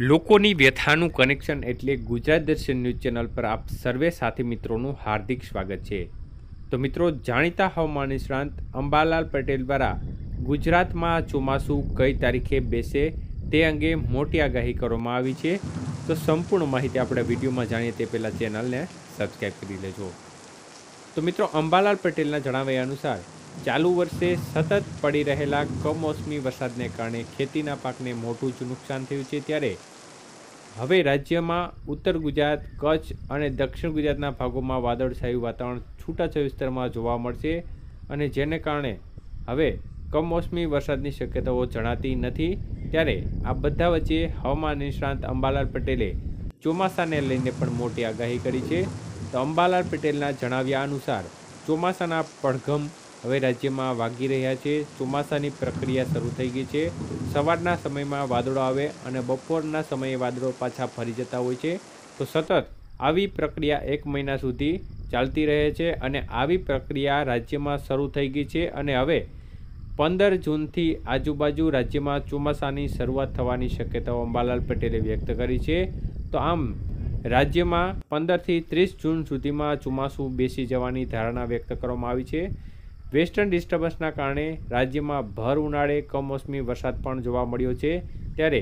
લોકોની વ્યથાનું કનેક્શન એટલે ગુજરાત દર્શન ન્યૂઝ ચેનલ પર આપ સર્વે સાથી મિત્રોનું હાર્દિક સ્વાગત છે. તો મિત્રો, જાણીતા હવામાન નિષ્ણાંત અંબાલાલ પટેલ દ્વારા ગુજરાતમાં ચોમાસું કઈ તારીખે બેસે તે અંગે મોટી આગાહી કરવામાં આવી છે. તો સંપૂર્ણ માહિતી આપણે વિડીયોમાં જાણીએ તે પહેલાં ચેનલને સબસ્ક્રાઈબ કરી લેજો. તો મિત્રો, અંબાલાલ પટેલના જણાવ્યા અનુસાર ચાલુ વર્ષે સતત પડી રહેલા કમોસમી વરસાદને કારણે ખેતીના પાકને મોટું જ નુકસાન થયું છે ત્યારે હવે રાજ્યમાં ઉત્તર ગુજરાત, કચ્છ અને દક્ષિણ ગુજરાતના ભાગોમાં વાદળછાયું વાતાવરણ છૂટાછવાયા વિસ્તારમાં જોવા મળશે અને જેને કારણે હવે કમોસમી વરસાદની શક્યતાઓ જણાતી નથી. ત્યારે આ બધા વચ્ચે હવામાન નિષ્ણાંત અંબાલાલ પટેલે ચોમાસાને લઈને પણ મોટી આગાહી કરી છે. તો અંબાલાલ પટેલના જણાવ્યા અનુસાર, ચોમાસાના પડઘમ હવે રાજ્યમાં વાગી રહ્યા છે. ચોમાસાની પ્રક્રિયા શરૂ થઈ ગઈ છે. સવારના સમયમાં વાદળો આવે અને બપોરના સમયે વાદળો પાછા ફરી જતા હોય છે. તો સતત આવી પ્રક્રિયા એક મહિના સુધી ચાલતી રહે છે અને આવી પ્રક્રિયા રાજ્યમાં શરૂ થઈ ગઈ છે અને હવે પંદર જૂનથી આજુબાજુ રાજ્યમાં ચોમાસાની શરૂઆત થવાની શક્યતાઓ અંબાલાલ પટેલે વ્યક્ત કરી છે. તો આમ રાજ્યમાં પંદરથી ત્રીસ જૂન સુધીમાં ચોમાસું બેસી જવાની ધારણા વ્યક્ત કરવામાં આવી છે. વેસ્ટર્ન ડિસ્ટર્બન્સના કારણે રાજ્યમાં ભર ઉનાળે કમોસમી વરસાદ પણ જોવા મળ્યો છે. ત્યારે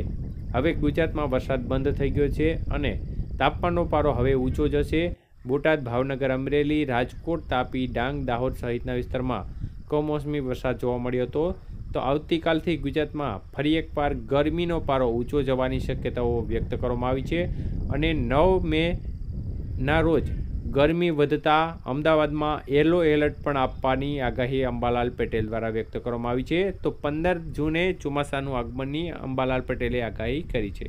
હવે ગુજરાતમાં વરસાદ બંધ થઈ ગયો છે અને તાપમાનનો પારો હવે ઊંચો જશે બોટાદ, ભાવનગર, અમરેલી, રાજકોટ, તાપી, ડાંગ, દાહોદ સહિતના વિસ્તારમાં કમોસમી વરસાદ જોવા મળ્યો હતો. તો આવતીકાલથી ગુજરાતમાં ફરી એકવાર ગરમીનો પારો ઊંચો જવાની શક્યતાઓ વ્યક્ત કરવામાં આવી છે અને નવ મે ના રોજ ગરમી વધતા અમદાવાદમાં યલો એલર્ટ પણ આપવાની આગાહી અંબાલાલ પટેલ દ્વારા વ્યક્ત કરવામાં આવી છે. તો પંદર જૂને ચોમાસાનું આગમનની અંબાલાલ પટેલે આગાહી કરી છે.